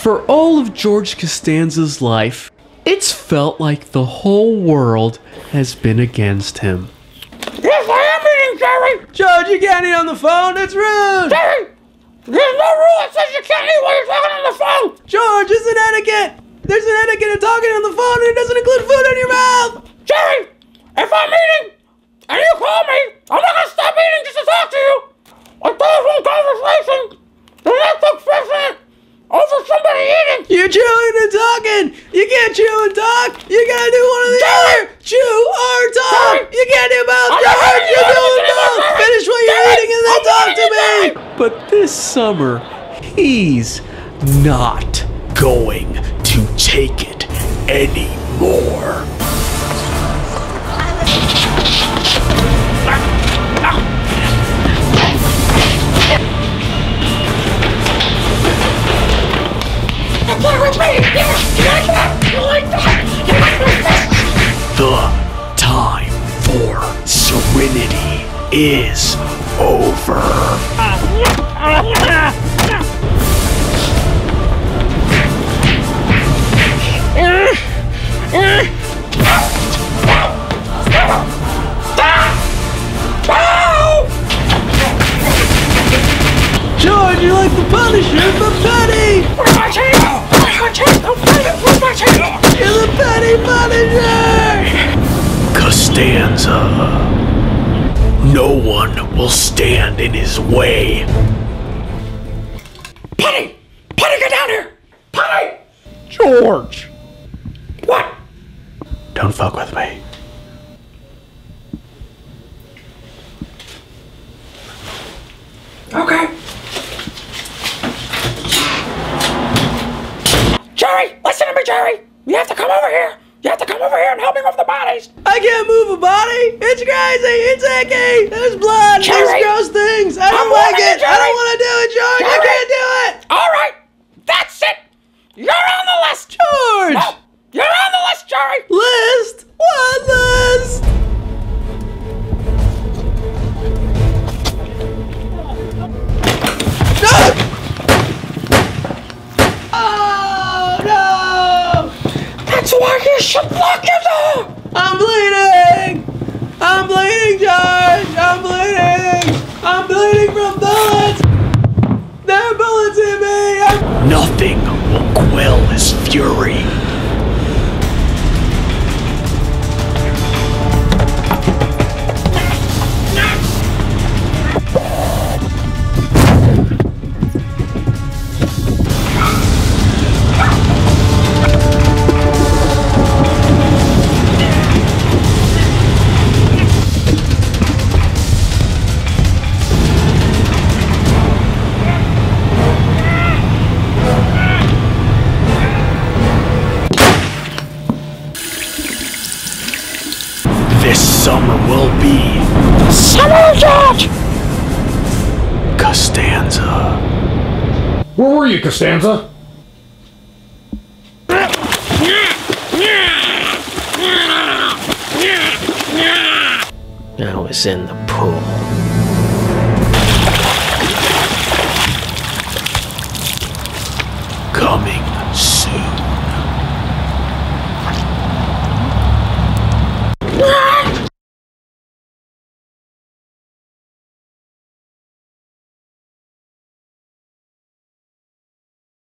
For all of George Costanza's life, it's felt like the whole world has been against him. Yes, I am eating, Jerry! George, you can't eat on the phone. That's rude. Jerry! There's no rule that says you can't eat while you're talking on the phone! George, it's an etiquette. There's an etiquette of talking on the phone, and it doesn't include food in your mouth. Jerry! If I'm eating and you call me, I'm not gonna stop eating just to talk to you! Like telephone conversation! The next expression over somebody eating! You're chewing and talking. You can't chew and talk. You gotta do one or the Jerry! other. Chew or talk. Jerry! You can't do both, I'm not You you do listen both. Finish what you're Jerry! eating and then I'm talk to me. eating, But this summer, he's not going to take it anymore. The time for serenity is over. George, you're like the Punisher, but petty. You're the petty Punisher. Costanza. No one will stand in his way. Penny! Penny, get down here! Penny! George. What? Don't fuck with me. Okay. Jerry, to me, Jerry. You have to come over here. You have to come over here and help me move the bodies. I can't move a body. It's crazy. It's icky. There's blood. Jerry, There's gross things. I don't I'm like warning you, it. I don't want to do it, George. I can't do it. All right, that's it. You're on the list. George. No, why you should block your door. I'm bleeding! I'm bleeding, George! I'm bleeding! I'm bleeding from bullets! There are bullets in me! I'm... Nothing will quell his fury. Summer will be Summer George. Costanza. Where were you, Costanza? I was in the pool. Coming